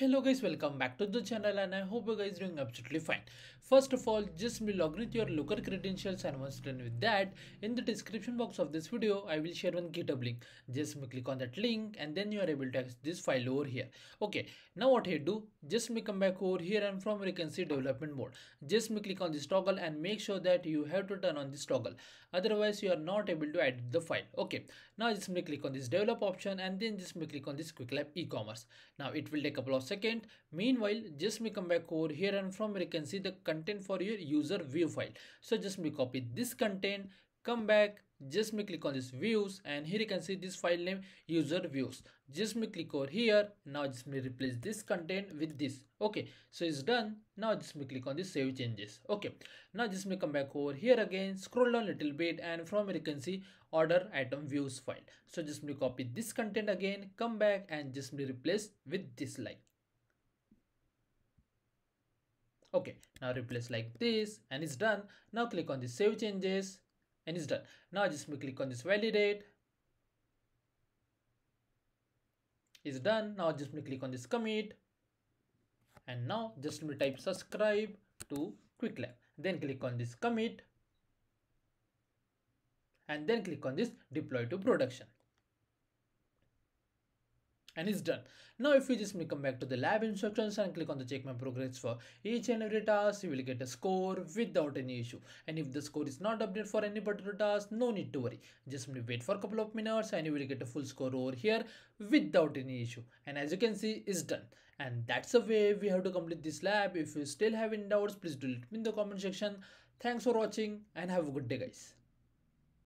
hello guys welcome back to the channel and i hope you guys are doing absolutely fine. First of all just me log with your local credentials and once done with that in the description box of this video i will share one github link. Just me click on that link and then you are able to access this file over here. Okay now what I do? Just me come back over here and from here you can see development mode. Just me click on this toggle and make sure that you have to turn on this toggle. Otherwise you are not able to edit the file. Okay now just me click on this develop option and then just me click on this quick lab e-commerce. Now it will take a couple of seconds meanwhile just me come back over here and from here you can see the content for your user view file. So just me copy this content come back just me click on this views and here you can see this file name user views. Just me click over here now just me replace this content with this. Okay so it's done. Now just me click on this save changes. Okay now just me come back over here again scroll down a little bit and from here you can see order item views file. So just me copy this content again come back and just me replace with this line okay now replace like this and it's done. Now click on the save changes and it's done. Now just click on this validate. It's done. Now just click on this commit. And now just type subscribe to quicklab. Then click on this commit. And then click on this deploy to production and it's done. Now if you just come back to the lab instructions and click on the check my progress for each and every task, you will get a score without any issue. And if the score is not updated for any particular task, no need to worry. Just wait for a couple of minutes and you will get a full score over here without any issue. And as you can see, it's done. And that's the way we have to complete this lab. If you still have any doubts, please do let me in the comment section. Thanks for watching and have a good day guys.